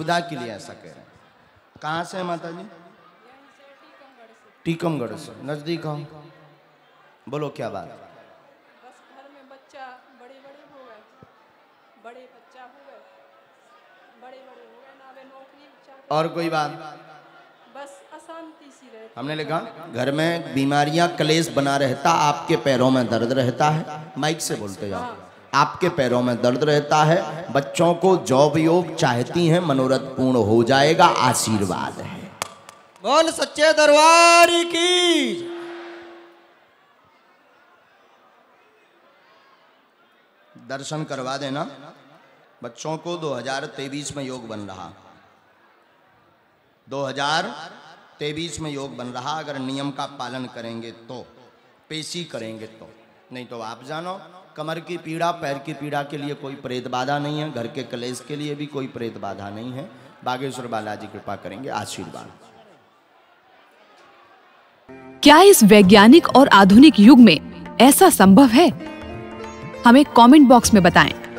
सुविधा के लिए ऐसा कह रहे हैं। कहाँ से है माता जी टीकमगढ़ से। नज़दीक हो? बोलो क्या बात बस घर में बच्चा बड़े बड़े हो गए। बड़े बच्चा हो गए। बड़े बड़े हो गए ना वे नौकरी और कोई बात? बस अशांति सी रहती हमने लिखा घर में बीमारियाँ कलेश बना रहता आपके पैरों में दर्द रहता है। माइक से बोलते जाओ। आपके पैरों में दर्द रहता है बच्चों को जॉब योग चाहती हैं मनोरथ पूर्ण हो जाएगा आशीर्वाद है। बोल सच्चे दरबार की। दर्शन करवा देना। बच्चों को 2023 में योग बन रहा। 2023 में योग बन रहा अगर नियम का पालन करेंगे तो पेशी करेंगे तो नहीं तो आप जानो। कमर की पीड़ा, पैर की पीड़ा के लिए कोई प्रेत बाधा नहीं है, घर के कलेश के लिए भी कोई प्रेत बाधा नहीं है। बागेश्वर बालाजी कृपा करेंगे, आशीर्वाद। क्या इस वैज्ञानिक और आधुनिक युग में ऐसा संभव है? हमें कमेंट बॉक्स में बताएँ।